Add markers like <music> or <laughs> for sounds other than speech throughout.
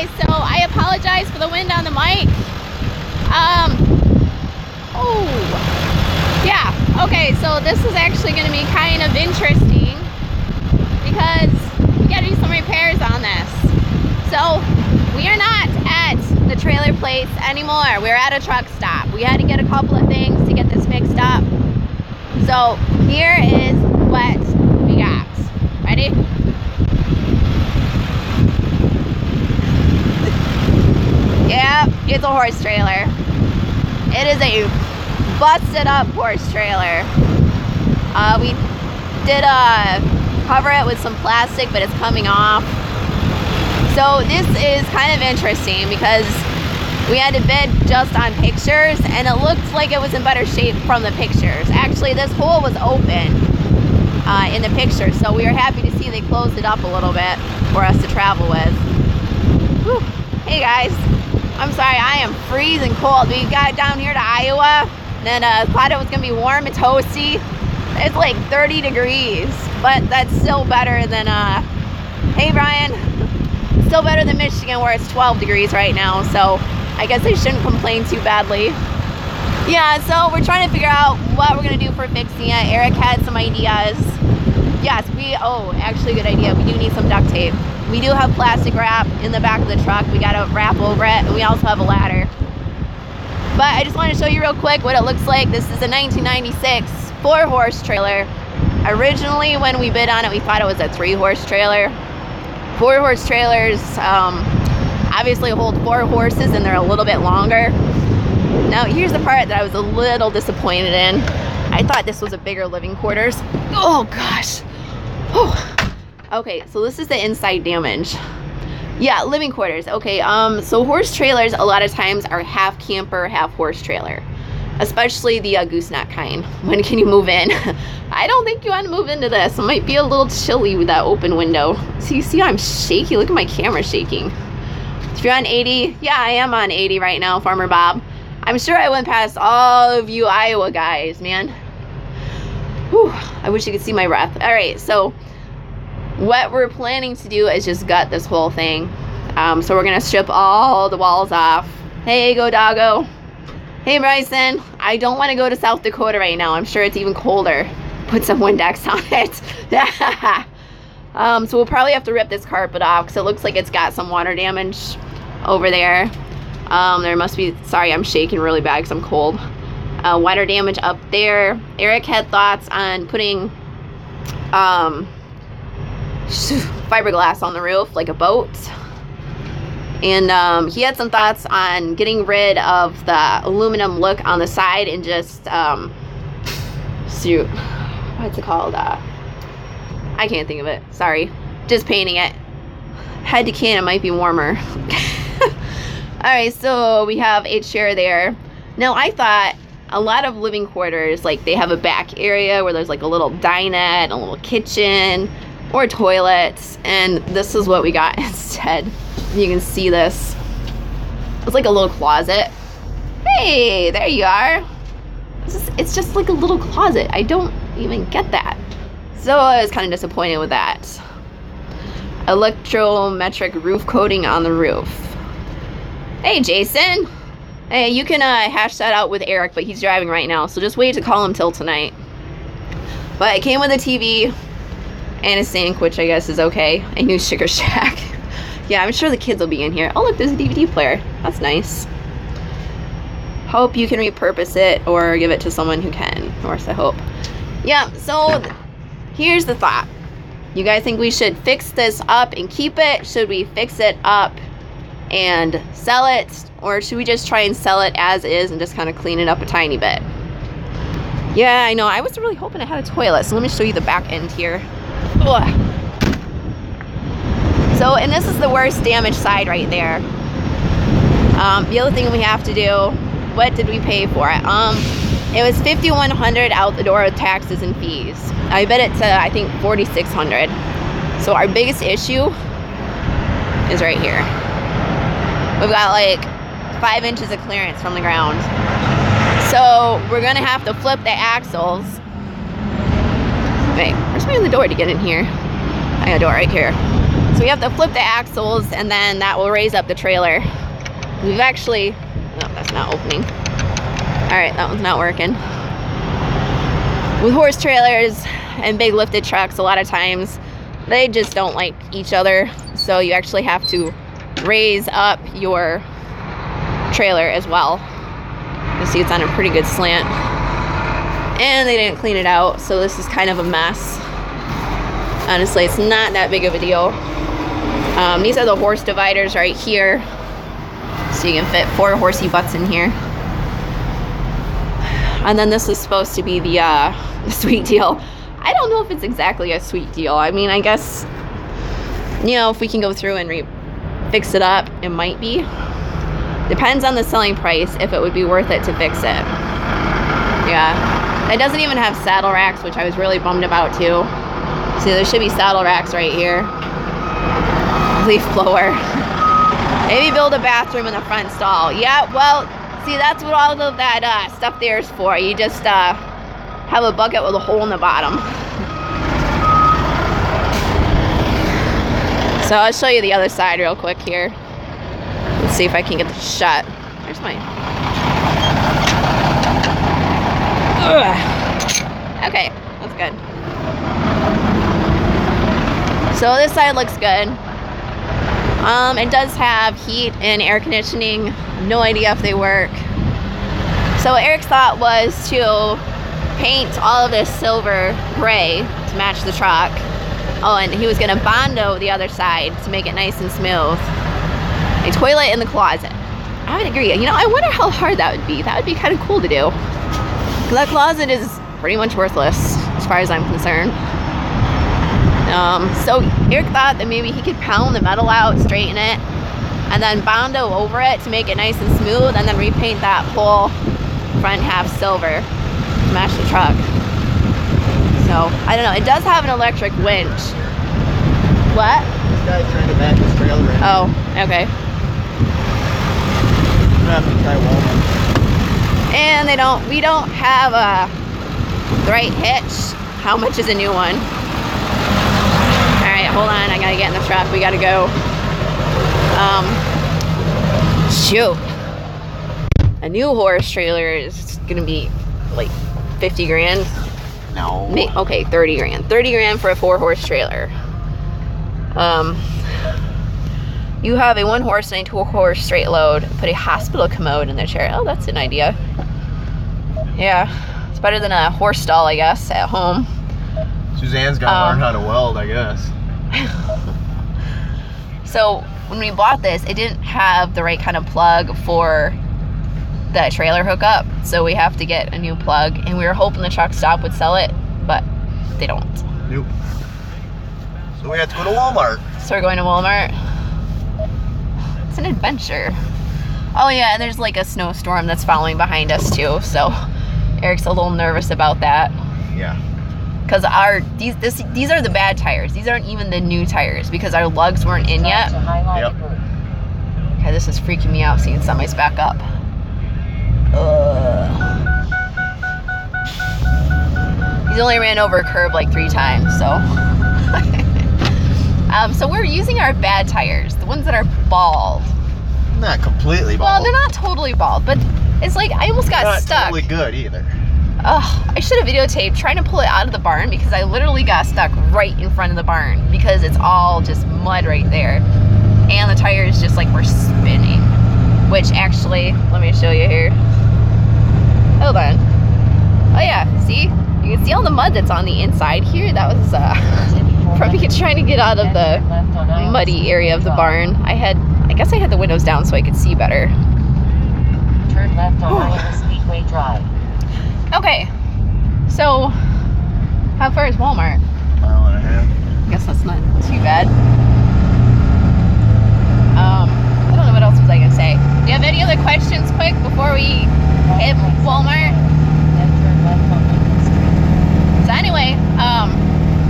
guys, so I apologize for the wind on the mic. Um, oh, yeah, okay, so this is actually going to be kind of interesting because we got to do some repairs on this. So, we are not at the trailer place anymore. We're at a truck stop. We had to get a couple of things to get this fixed up. So, here is what we got. Ready? Yep, it's a horse trailer. It is a busted up horse trailer. Uh, we did uh, cover it with some plastic, but it's coming off. So this is kind of interesting because we had to bid just on pictures and it looked like it was in better shape from the pictures. Actually, this hole was open uh, in the pictures, so we were happy to see they closed it up a little bit for us to travel with. Whew. Hey guys, I'm sorry, I am freezing cold. We got down here to Iowa, and uh, thought it was gonna be warm and toasty. It's like 30 degrees, but that's still better than, uh, hey Brian, still better than Michigan where it's 12 degrees right now, so I guess I shouldn't complain too badly. Yeah, so we're trying to figure out what we're gonna do for it. Erik had some ideas. Yes, we, oh, actually good idea. We do need some duct tape. We do have plastic wrap in the back of the truck. We gotta wrap over it, and we also have a ladder. But I just want to show you real quick what it looks like. This is a 1996 four horse trailer. Originally, when we bid on it, we thought it was a three horse trailer. Four horse trailers um, obviously hold four horses and they're a little bit longer. Now, here's the part that I was a little disappointed in. I thought this was a bigger living quarters. Oh gosh. Okay, so this is the inside damage. Yeah, living quarters. Okay, um, so horse trailers a lot of times are half camper, half horse trailer. Especially the uh, gooseneck kind. <laughs> When can you move in? <laughs> I don't think you want to move into this. It might be a little chilly with that open window. So you see I'm shaky? Look at my camera shaking. If you're on 80, yeah, I am on 80 right now, Farmer Bob. I'm sure I went past all of you Iowa guys, man. Whew, I wish you could see my breath. All right, so what we're planning to do is just gut this whole thing. Um, so we're gonna strip all the walls off. Hey, go doggo. Hey, Bryson. I don't want to go to South Dakota right now. I'm sure it's even colder. Put some Windex <laughs> on it. <laughs> um, so we'll probably have to rip this carpet off because it looks like it's got some water damage over there. Um, there must be, sorry, I'm shaking really bad because I'm cold. Uh, water damage up there. Erik had thoughts on putting um, fiberglass on the roof like a boat. And um, he had some thoughts on getting rid of the aluminum look on the side and just, um, what's it called? Uh, I can't think of it. Sorry. Just painting it. Head to can, it might be warmer. <laughs> Alright, so we have a chair there. Now, I thought a lot of living quarters, like they have a back area where there's like a little dinette, a little kitchen, or toilets, and this is what we got <laughs> instead. You can see this. It's like a little closet. Hey, there you are. It's just, it's just like a little closet. I don't even get that. So I was kind of disappointed with that. Elastomeric roof coating on the roof. Hey, Jason. Hey, you can uh, hash that out with Erik, but he's driving right now, so just wait to call him till tonight. But it came with a TV and a sink, which I guess is okay. A new Sugar Shack. <laughs> yeah, I'm sure the kids will be in here. Oh, look, there's a DVD player. That's nice. Hope you can repurpose it or give it to someone who can. Of course, I hope. Yeah, so here's the thought. You guys think we should fix this up and keep it? Should we fix it up and sell it? Or should we just try and sell it as is and just kind of clean it up a tiny bit? Yeah, I know. I was really hoping it had a toilet. So let me show you the back end here. Ugh. So, and this is the worst damaged side right there. Um, the other thing we have to do, what did we pay for it? Um, it was 5100 out the door with taxes and fees. I bet it to, I think, 4600 So our biggest issue is right here. We've got like five inches of clearance from the ground. So we're gonna have to flip the axles. Wait, where's in the door to get in here? I got a door right here. So So we have to flip the axles and then that will raise up the trailer. We've actually, no, that's not opening. All right, that one's not working. With horse trailers and big lifted trucks, a lot of times they just don't like each other. So you actually have to raise up your trailer as well. You see it's on a pretty good slant. And they didn't clean it out, so this is kind of a mess. Honestly, it's not that big of a deal. Um, these are the horse dividers right here. So you can fit four horsey butts in here. And then this is supposed to be the, uh, <laughs> the sweet deal. I don't know if it's exactly a sweet deal. I mean, I guess, you know, if we can go through and re- fix it up, it might be. Depends on the selling price if it would be worth it to fix it. Yeah. It doesn't even have saddle racks, which I was really bummed about too. See, there should be saddle racks right here. Leaf blower. <laughs> Maybe build a bathroom in the front stall. Yeah, well, see, that's what all of that uh, stuff there is for. You just uh, have a bucket with a hole in the bottom. <laughs> So I'll show you the other side real quick here. Let's see if I can get the shot. There's my. Ugh. Okay, that's good. So this side looks good. Um, it does have heat and air conditioning. No idea if they work. So Erik's thought was to paint all of this silver gray to match the truck. Oh, and he was gonna bondo the other side to make it nice and smooth. A toilet in the closet. I would agree. You know, I wonder how hard that would be. That would be kind of cool to do. That closet is pretty much worthless as far as I'm concerned. Um, so Erik thought that maybe he could pound the metal out, straighten it, and then bondo over it to make it nice and smooth, and then repaint that whole front half silver to match the truck. So I don't know. It does have an electric winch. What? This guy's trying to back his trailer in. Oh, okay. I'm gonna have to try Walmart. And they don't. We don't have a the right hitch. How much is a new one? All right, hold on. I gotta get in the truck. We gotta go. Um, shoot. A new horse trailer is gonna be like 50 grand. No. Okay, 30 grand. 30 grand for a four horse trailer. Um, you have a one horse and a two horse straight load. Put a hospital commode in the chair. Oh, that's an idea. Yeah, it's better than a horse stall, I guess, at home. Suzanne's gotta Um, learn how to weld, I guess. <laughs> So when we bought this, it didn't have the right kind of plug for the trailer hookup. So we have to get a new plug, and we were hoping the truck stop would sell it, but they don't. Nope. So we had to go to Walmart. So we're going to Walmart. It's an adventure. Oh yeah, and there's like a snowstorm that's following behind us too. So Erik's a little nervous about that Yeah. because our these this, these are the bad tires. These aren't even the new tires because our lugs weren't in yet. Yep. Okay, this is freaking me out seeing semis back up. Ugh. He's only ran over a curb like three times, so. <laughs> um, so we're using our bad tires, the ones that are bald. Not completely bald. Well, they're not totally bald, but it's like I almost got not stuck. totally good either. Ugh, I should have videotaped trying to pull it out of the barn because I literally got stuck right in front of the barn because it's all just mud right there. And the tires just like were spinning. Which actually, let me show you here. Hold on. Oh yeah, see? You can see all the mud that's on the inside here. That was uh, <laughs> probably trying to get out of the muddy area of the barn. I had, I guess I had the windows down so I could see better. Turn left on Iowa Speedway Drive. <sighs> Okay, so how far is Walmart? Mile and a half. I guess that's not too bad. Um, I don't know what else was I gonna say. Do you have any other questions, quick, before we hit Walmart? Then turn left on Lincoln Street. So anyway, um,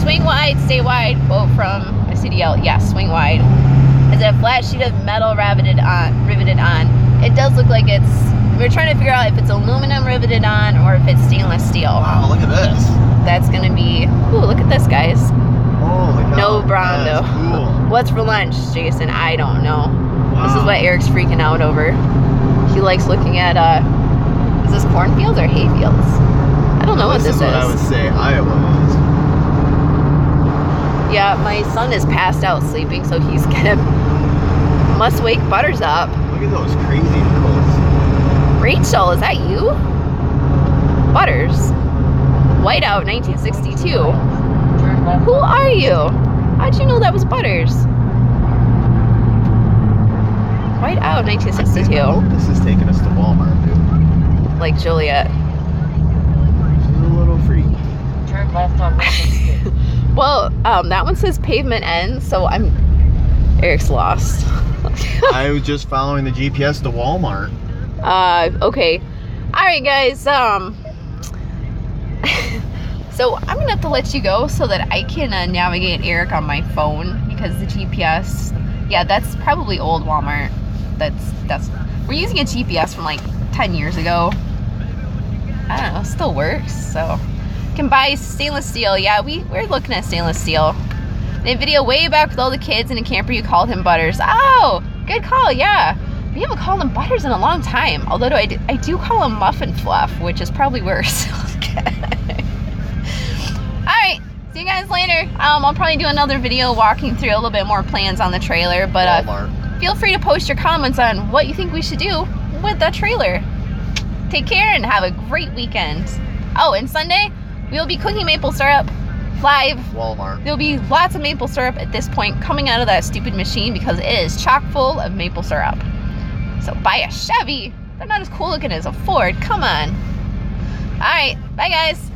swing wide, stay wide. Quote from a CDL. Yes, swing wide. Is it a flat sheet of metal riveted on? Riveted on. It does look like it's. We're trying to figure out if it's aluminum riveted on or if it's stainless steel. Wow, look at this. That's gonna be. Ooh, look at this, guys. Holy. No Brondo. That's cool. <laughs> What's for lunch, Jason? I don't know. Wow. This is what Erik's freaking out over. He likes looking at uh is this cornfields or hay fields? I don't know what this is This is what I would say Iowa is. Yeah, my son is passed out sleeping, so he's <laughs> gonna must wake Butters up. Look at those crazy hills. Rachel, is that you? Butters. Whiteout 1962. Who are you? How'd you know that was Butters? Whiteout I 1962. hope this is taking us to Walmart, dude. Like Juliet. She's a little freak. Turn left on <laughs> Well, um, that one says pavement ends, so I'm. Erik's lost. <laughs> I was just following the GPS to Walmart. Uh, okay. All right, guys. Um, <laughs> so I'm gonna have to let you go so that I can uh, navigate Erik on my phone because the GPS. Yeah, that's probably old Walmart. That's that's. We're using a GPS from like 10 years ago. I don't know. Still works. So can buy stainless steel. Yeah, we we're looking at stainless steel. In a video way back with all the kids in a camper, you called him Butters. Oh, good call. Yeah. We haven't called him Butters in a long time. Although I do, I do call him Muffin Fluff, which is probably worse. <laughs> All right. See you guys later. Um, I'll probably do another video walking through a little bit more plans on the trailer, but uh, feel free to post your comments on what you think we should do with the trailer. Take care and have a great weekend. Oh, and Sunday, we will be cooking maple syrup live Walmart. There'll be lots of maple syrup at this point coming out of that stupid machine because it is chock full of maple syrup. So buy a Chevy. They're not as cool looking as a Ford. Come on. All right. Bye, guys.